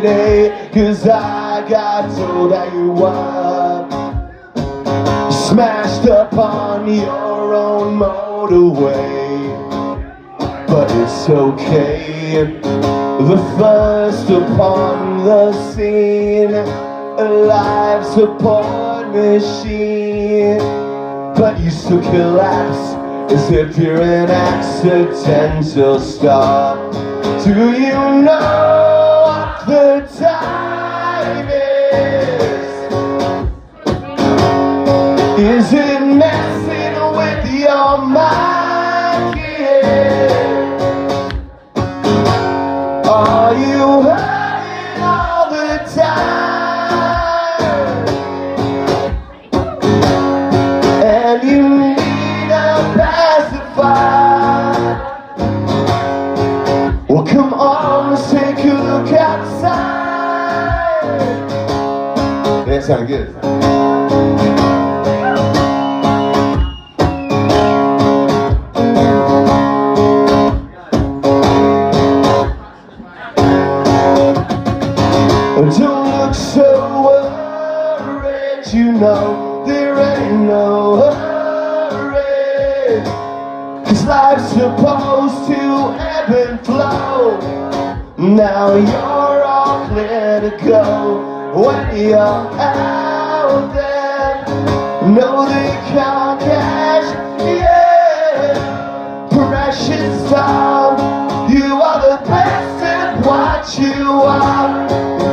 today? Cause I got told that you Smashed up on your own motorway. But it's okay. The first upon the scene A life support machine. But you still collapse as if you're an accidental star. Do you know Well, come on, let's take a look outside. That sounded good. You know there ain't no hurry. Cause life's supposed to ebb and flow. Now you're all clear to go. When you're out there, know they can't catch, yeah. Precious time, you are the best at what you are.